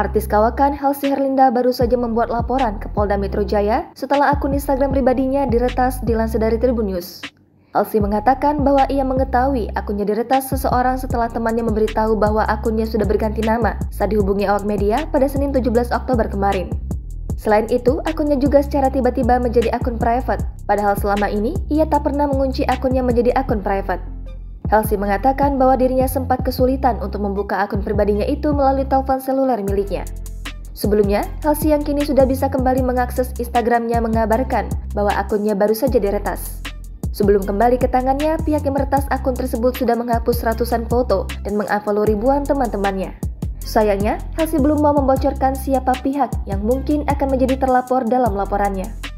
Artis kawakan Halsey Herlinda baru saja membuat laporan ke Polda Metro Jaya setelah akun Instagram pribadinya diretas dilansir dari Tribun News. Halsey mengatakan bahwa ia mengetahui akunnya diretas seseorang setelah temannya memberitahu bahwa akunnya sudah berganti nama saat dihubungi awak media pada Senin 17 Oktober kemarin. Selain itu, akunnya juga secara tiba-tiba menjadi akun private, padahal selama ini ia tak pernah mengunci akunnya menjadi akun private. Halsey mengatakan bahwa dirinya sempat kesulitan untuk membuka akun pribadinya itu melalui telepon seluler miliknya. Sebelumnya, Halsey yang kini sudah bisa kembali mengakses Instagramnya mengabarkan bahwa akunnya baru saja diretas. Sebelum kembali ke tangannya, pihak yang meretas akun tersebut sudah menghapus ratusan foto dan mengunfollow ribuan teman-temannya. Sayangnya, Halsey belum mau membocorkan siapa pihak yang mungkin akan menjadi terlapor dalam laporannya.